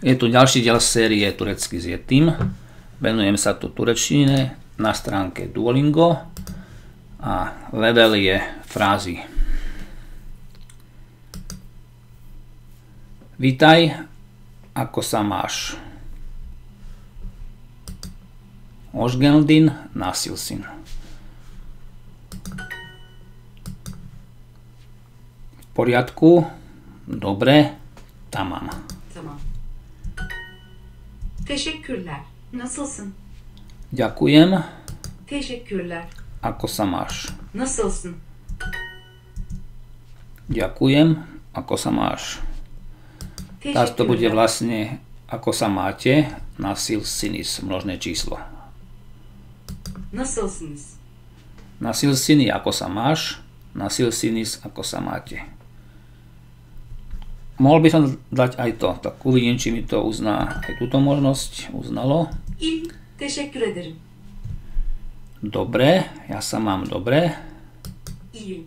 Je tu ďalší diel série Turecky s Yetim. Venujem sa tu turečtine na stránke Duolingo a level je frázy. Vítaj, ako sa máš? Ožgeldin, nasilsin. V poriadku, dobre, tamam. Teşekkürler. Nasılsın? Ďakujem, Teşekkürler. ako sa máš? Nasılsın? Ďakujem, ako sa máš? Teraz to bude vlastne ako sa máte na sinis, množné číslo. Nasılsınız? Na silsiny, ako sa máš, na silsinis, ako sa máte. Mohol by som dať aj to, tak uvidím, či mi to uzná aj túto možnosť. Uznalo. Dobre, ja sa mám dobre. İyi.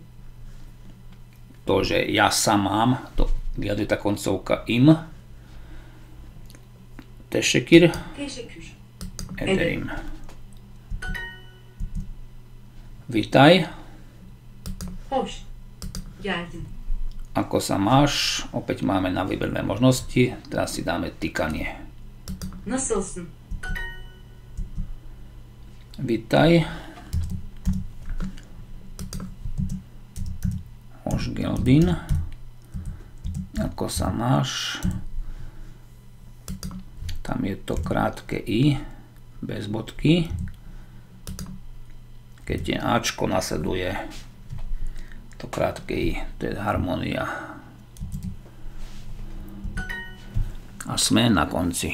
To, že ja sa mám, to vyjadruje tá koncovka im. Tešekir ederim. Vítaj, Hoş. Geldin. Ako sa máš? Opäť máme na výber dve možnosti. Teraz si dáme týkanie. Nasılsın? Vítaj. Ožgeldin. Ako sa máš? Tam je to krátke i, bez bodky. Keď je Ačko nasleduje to krátke i, to je harmonia. A sme na konci.